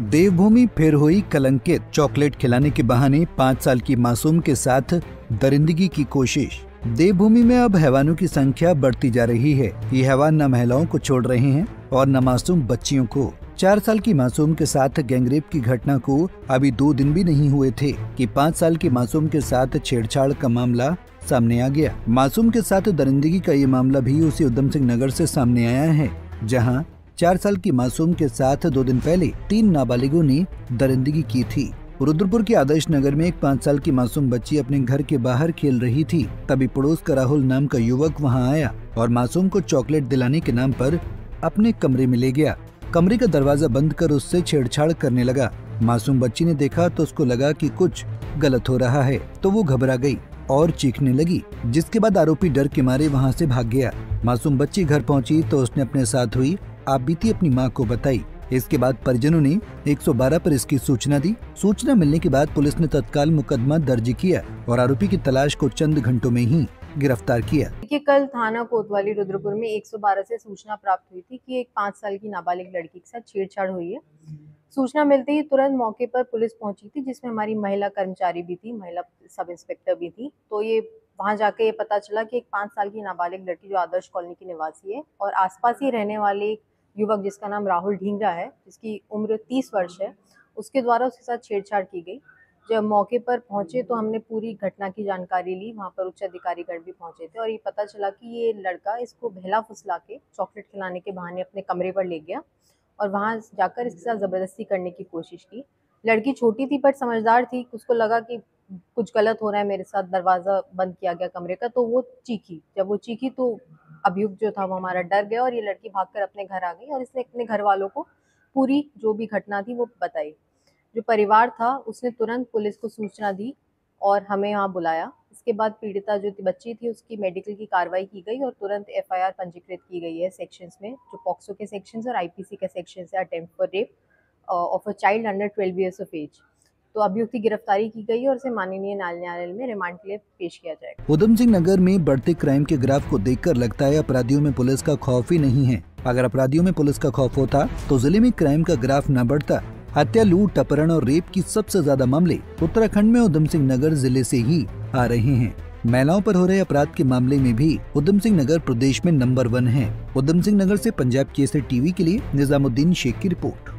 देवभूमि फिर हुई कलंकित चॉकलेट खिलाने के बहाने पाँच साल की मासूम के साथ दरिंदगी की कोशिश। देवभूमि में अब हैवानों की संख्या बढ़ती जा रही है। ये हैवान न महिलाओं को छोड़ रहे हैं और न मासूम बच्चियों को। चार साल की मासूम के साथ गैंगरेप की घटना को अभी दो दिन भी नहीं हुए थे कि पाँच साल की मासूम के साथ छेड़छाड़ का मामला सामने आ गया। मासूम के साथ दरिंदगी का ये मामला भी उसी उधम सिंह नगर से सामने आया है, जहाँ चार साल की मासूम के साथ दो दिन पहले तीन नाबालिगों ने दरिंदगी की थी। रुद्रपुर के आदर्श नगर में एक पाँच साल की मासूम बच्ची अपने घर के बाहर खेल रही थी। तभी पड़ोस का राहुल नाम का युवक वहाँ आया और मासूम को चॉकलेट दिलाने के नाम पर अपने कमरे में ले गया। कमरे का दरवाज़ा बंद कर उससे छेड़छाड़ करने लगा। मासूम बच्ची ने देखा तो उसको लगा कि कुछ गलत हो रहा है तो वो घबरा गई और चीखने लगी, जिसके बाद आरोपी डर के मारे वहाँ से भाग गया। मासूम बच्ची घर पहुँची तो उसने अपने साथ हुई आप बीती अपनी माँ को बताई। इसके बाद परिजनों ने 112 पर इसकी सूचना दी। सूचना मिलने के बाद पुलिस ने तत्काल मुकदमा दर्ज किया और आरोपी की तलाश को चंद घंटों में ही गिरफ़्तार किया। देखिए, कल थाना कोतवाली रुद्रपुर में 112 से सूचना प्राप्त हुई थी कि एक पाँच साल की नाबालिग लड़की के साथ छेड़छाड़ हुई है। सूचना मिलते ही तुरंत मौके पर पुलिस पहुँची थी, जिसमें हमारी महिला कर्मचारी भी थी, महिला सब इंस्पेक्टर भी थी। तो ये वहाँ जाके ये पता चला कि एक पाँच साल की नाबालिग लड़की जो आदर्श कॉलोनी की निवासी है और आसपास ही रहने वाले युवक जिसका नाम राहुल ढींगरा है, जिसकी उम्र तीस वर्ष है, उसके द्वारा उसके साथ छेड़छाड़ की गई। जब मौके पर पहुँचे तो हमने पूरी घटना की जानकारी ली, वहाँ पर उच्च अधिकारीगण भी पहुँचे थे और ये पता चला कि ये लड़का इसको बहला फुसला के चॉकलेट खिलाने के बहाने अपने कमरे पर ले गया और वहाँ जाकर इसके साथ ज़बरदस्ती करने की कोशिश की। लड़की छोटी थी बट समझदार थी, उसको लगा कि कुछ गलत हो रहा है, मेरे साथ दरवाज़ा बंद किया गया कमरे का तो वो चीखी। जब वो चीखी तो अभियुक्त जो था वो हमारा डर गया और ये लड़की भागकर अपने घर आ गई और इसने अपने घर वालों को पूरी जो भी घटना थी वो बताई। जो परिवार था, उसने तुरंत पुलिस को सूचना दी और हमें यहाँ बुलाया। इसके बाद पीड़िता जो बच्ची थी, उसकी मेडिकल की कार्रवाई की गई और तुरंत एफआईआर पंजीकृत की गई है सेक्शंस में, जो पॉक्सो के सेक्शंस और आईपीसी के सेक्शंस है attempt for rape of a child under twelve years of age तो अभियुक्त की गिरफ्तारी की गई और उसे माननीय न्यायालय में रिमांड के लिए पेश किया जाएगा। उधम सिंह नगर में बढ़ते क्राइम के ग्राफ को देखकर लगता है अपराधियों में पुलिस का खौफ ही नहीं है। अगर अपराधियों में पुलिस का खौफ होता तो ज़िले में क्राइम का ग्राफ न बढ़ता। हत्या, लूट, अपहरण और रेप की सबसे ज़्यादा मामले उत्तराखंड में उधम सिंह नगर ज़िले से ही आ रहे हैं। महिलाओं पर हो रहे अपराध के मामले में भी उधम सिंह नगर प्रदेश में नंबर वन है। उधम सिंह नगर से पंजाब केसरी टीवी के लिए निजामुद्दीन शेख की रिपोर्ट।